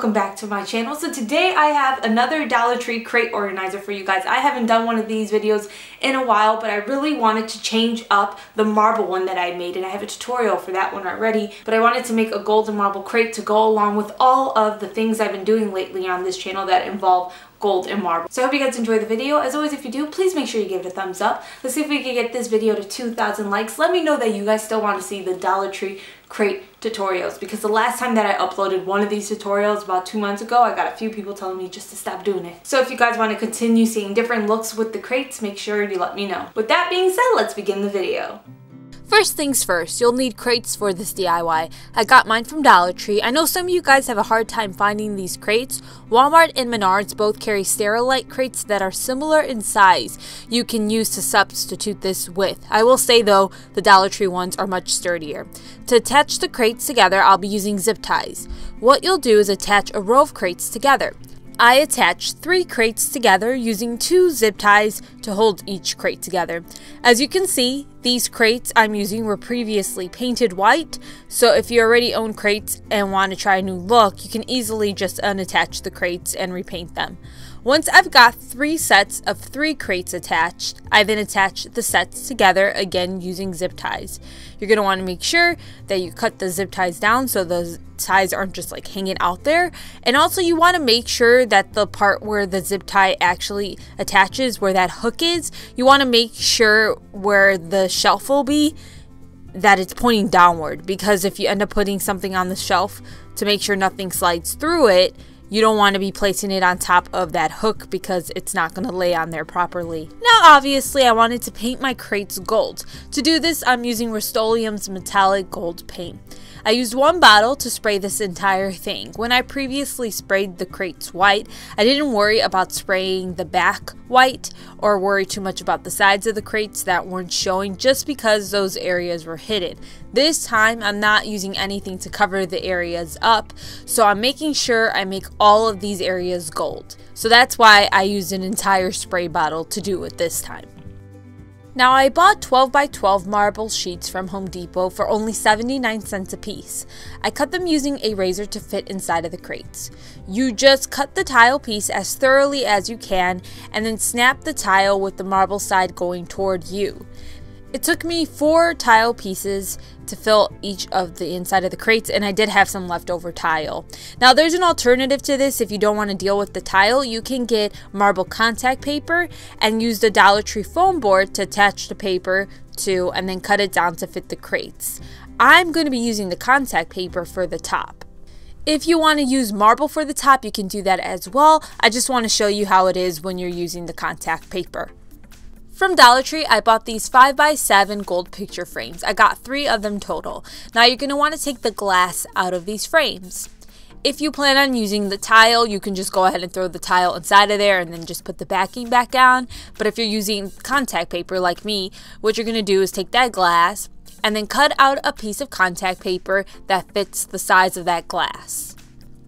welcome back to my channel. So today I have another Dollar Tree crate organizer for you guys. I haven't done one of these videos in a while, but I really wanted to change up the marble one that I made, and I have a tutorial for that one already, but I wanted to make a golden marble crate to go along with all of the things I've been doing lately on this channel that involve gold and marble. So I hope you guys enjoy the video. As always, if you do, please make sure you give it a thumbs up. Let's see if we can get this video to 2,000 likes. Let me know that you guys still want to see the Dollar Tree crate tutorials because the last time that I uploaded one of these tutorials about two months ago, I got a few people telling me just to stop doing it. So if you guys want to continue seeing different looks with the crates, make sure you let me know. With that being said, let's begin the video. First things first, you'll need crates for this DIY. I got mine from Dollar Tree. I know some of you guys have a hard time finding these crates. Walmart and Menards both carry Sterilite crates that are similar in size you can use to substitute this with. I will say though, the Dollar Tree ones are much sturdier. To attach the crates together, I'll be using zip ties. What you'll do is attach a row of crates together. I attached three crates together using two zip ties to hold each crate together. As you can see, these crates I'm using were previously painted white, so if you already own crates and want to try a new look, you can easily just unattach the crates and repaint them. Once I've got three sets of three crates attached, I then attach the sets together again using zip ties. You're going to want to make sure that you cut the zip ties down so the ties aren't just like hanging out there. And also you want to make sure that the part where the zip tie actually attaches, where that hook is, you want to make sure where the shelf will be that it's pointing downward because if you end up putting something on the shelf to make sure nothing slides through it, you don't want to be placing it on top of that hook because it's not going to lay on there properly. Now obviously I wanted to paint my crates gold. To do this I'm using Rust-Oleum's metallic gold paint. I used one bottle to spray this entire thing. When I previously sprayed the crates white, I didn't worry about spraying the back white or worry too much about the sides of the crates that weren't showing just because those areas were hidden. This time I'm not using anything to cover the areas up, so I'm making sure I make all of these areas gold. So that's why I used an entire spray bottle to do it this time. Now I bought 12 by 12 marble sheets from Home Depot for only 79 cents a piece. I cut them using a razor to fit inside of the crates. You just cut the tile piece as thoroughly as you can and then snap the tile with the marble side going toward you. It took me four tile pieces to fill each of the inside of the crates and I did have some leftover tile. Now there's an alternative to this if you don't want to deal with the tile. You can get marble contact paper and use the Dollar Tree foam board to attach the paper to and then cut it down to fit the crates. I'm going to be using the contact paper for the top. If you want to use marble for the top, you can do that as well. I just want to show you how it is when you're using the contact paper. From Dollar Tree, I bought these 5x7 gold picture frames. I got three of them total. Now you're going to want to take the glass out of these frames. If you plan on using the tile, you can just go ahead and throw the tile inside of there and then just put the backing back on. But if you're using contact paper like me, what you're going to do is take that glass and then cut out a piece of contact paper that fits the size of that glass.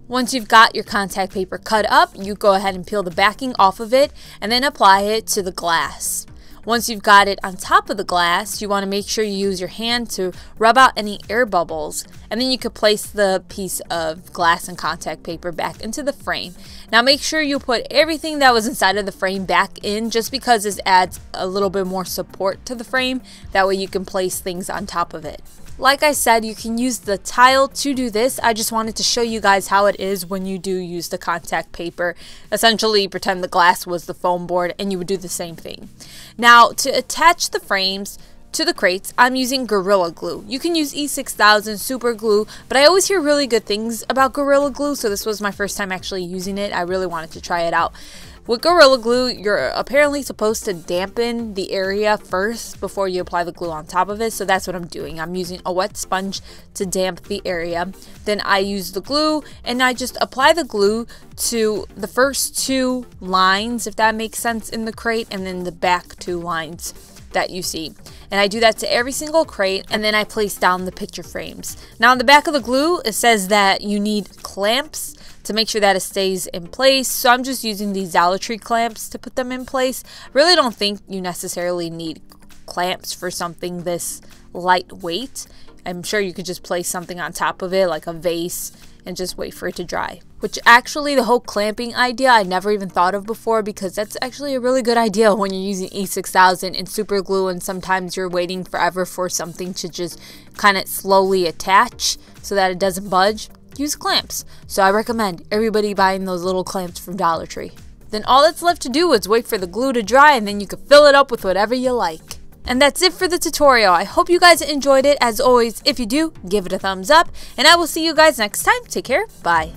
Once you've got your contact paper cut up, you go ahead and peel the backing off of it and then apply it to the glass. Once you've got it on top of the glass, you want to make sure you use your hand to rub out any air bubbles, and then you could place the piece of glass and contact paper back into the frame. Now make sure you put everything that was inside of the frame back in just because this adds a little bit more support to the frame. That way you can place things on top of it. Like I said, you can use the tile to do this. I just wanted to show you guys how it is when you do use the contact paper. Essentially, pretend the glass was the foam board and you would do the same thing. Now, to attach the frames, to the crates, I'm using Gorilla Glue. You can use E6000 Super Glue, but I always hear really good things about Gorilla Glue, so this was my first time actually using it. I really wanted to try it out. With Gorilla Glue, you're apparently supposed to dampen the area first before you apply the glue on top of it. So that's what I'm doing. I'm using a wet sponge to damp the area. Then I use the glue and I just apply the glue to the first two lines, if that makes sense, in the crate, and then the back two lines that you see. And I do that to every single crate and then I place down the picture frames. Now on the back of the glue, it says that you need clamps to make sure that it stays in place. So I'm just using these Dollar Tree clamps to put them in place. Really don't think you necessarily need clamps for something this lightweight. I'm sure you could just place something on top of it like a vase and just wait for it to dry. Which actually the whole clamping idea I never even thought of before because that's actually a really good idea when you're using E6000 and super glue and sometimes you're waiting forever for something to just kind of slowly attach so that it doesn't budge. Use clamps. So I recommend everybody buying those little clamps from Dollar Tree. Then all that's left to do is wait for the glue to dry and then you can fill it up with whatever you like. And that's it for the tutorial. I hope you guys enjoyed it. As always, if you do, give it a thumbs up. And I will see you guys next time. Take care. Bye.